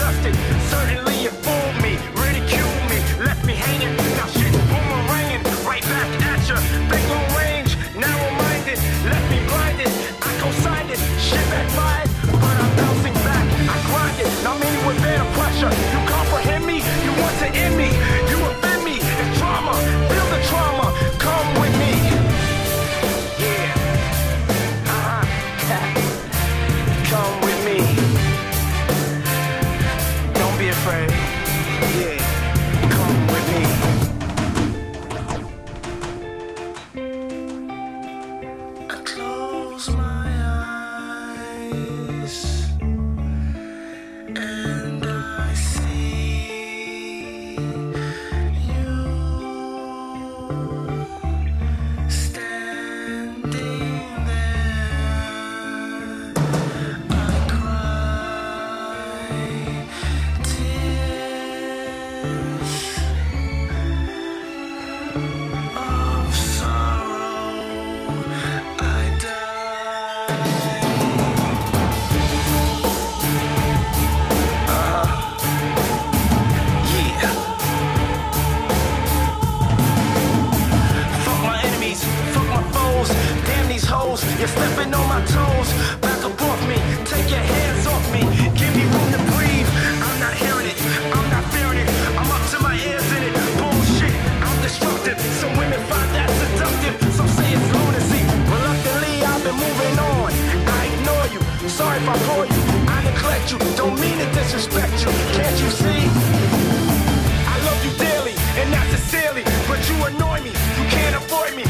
trusting if I call you. I neglect you, don't mean to disrespect you. Can't you see? I love you daily and not sincerely, but you annoy me. You can't avoid me.